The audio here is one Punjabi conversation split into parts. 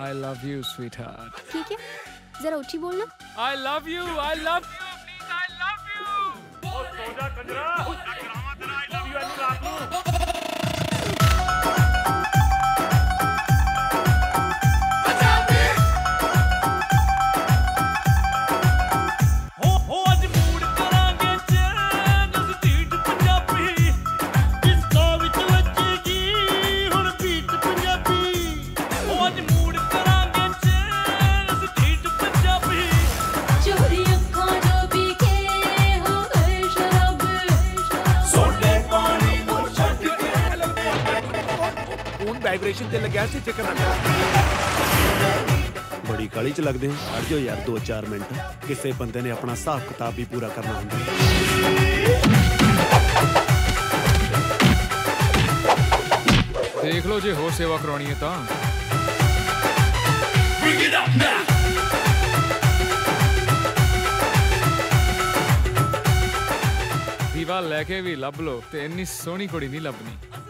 I love you, sweetheart. ठीक है, जरा उठी बोल I love you, I love you, please, I love you. Phone vibration ਤੇ ਲੱਗਿਆ ਸੀ ਚੱਕਰ ਆ ਗਿਆ ਬੜੀ ਕਾਲੀ ਚ ਲੱਗਦੇ ਹੋ ਅੜ ਜਾ ਯਾਰ 2-4 ਮਿੰਟ ਕਿਸੇ ਬੰਦੇ ਨੇ ਆਪਣਾ ਹਿਸਾਬ ਕਿਤਾਬ ਵੀ ਪੂਰਾ ਕਰਨਾ ਹੁੰਦਾ ਦੇਖ ਲਓ ਜੇ ਹੋਰ ਸੇਵਾ ਕਰਾਉਣੀ ਹੈ ਤਾਂ Bring it up now ਦੀਵਾ ਲੈ ਕੇ ਵੀ ਲੱਭ ਲੋ ਤੇ ਇੰਨੀ ਸੋਹਣੀ ਕੁੜੀ ਨਹੀਂ ਲੱਭਣੀ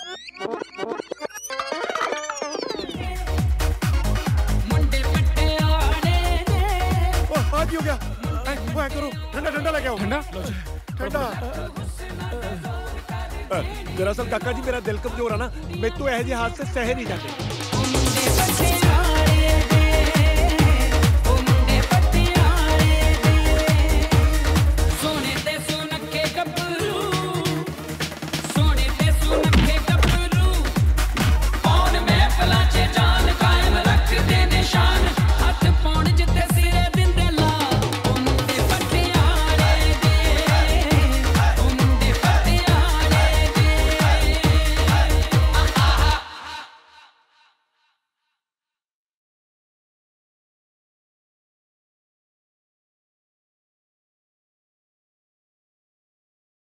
हो गया वो करो ठंडा ठंडा लगे ठंडा ठंडा दरअसल काका जी मेरा दिल कमजोर है ना मैं तो यह हाथ से सह नहीं जाते